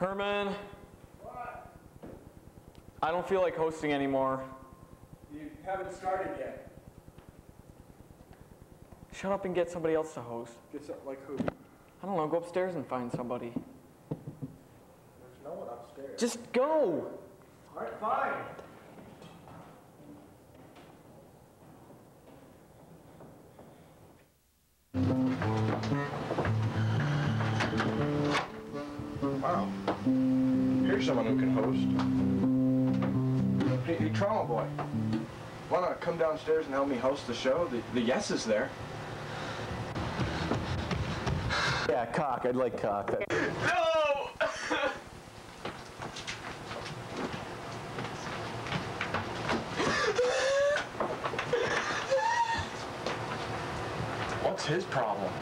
Herman. I don't feel like hosting anymore. You haven't started yet. Shut up and get somebody else to host. Get some, like who? I don't know, go upstairs and find somebody. There's no one upstairs. Just go! All right, fine. Here's someone who can host. Hey, hey Trauma Boy. Wanna come downstairs and help me host the show? The, the yes is there. Yeah, cock. I'd like cock. No! What's his problem?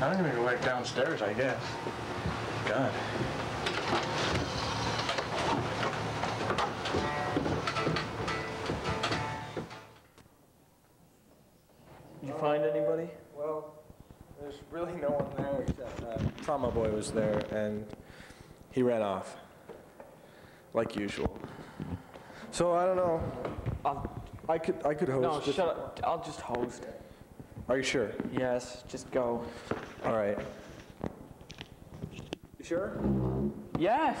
I don't even go back downstairs, I guess. God. Did you find anybody? Well, there's really no one there except uh, Trauma Boy was there, and he ran off, like usual. So I don't know. I'll, I could I could host. no, this- shut up. I'll just host. Are you sure? Yes, just go. All right. You sure? Yes!